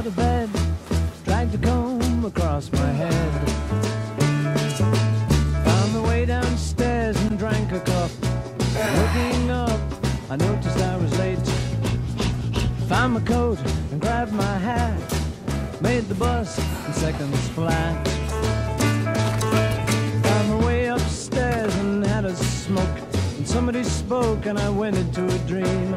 out of bed, dragged a comb across my head. Found my way downstairs and drank a cup. Looking up, I noticed I was late. Found my coat and grabbed my hat. Made the bus in seconds flat. Found my way upstairs and had a smoke. And somebody spoke and I went into a dream.